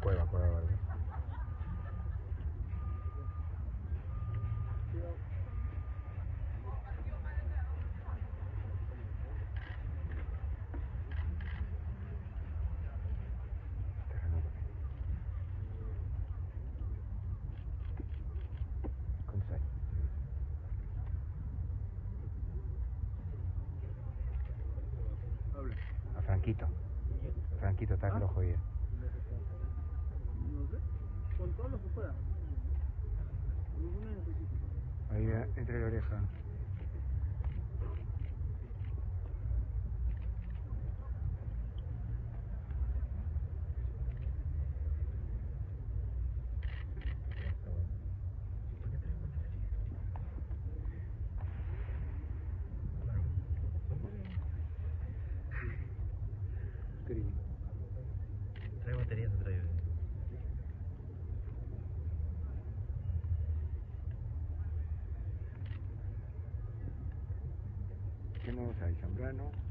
cueva, cueva verde. A Franquito. Franquito está que lo jodía. Pueda. Ninguno en específico. Ahí eh, entre la oreja. Trae baterías, trae. ¿Qué nuevos hay? Zambrano.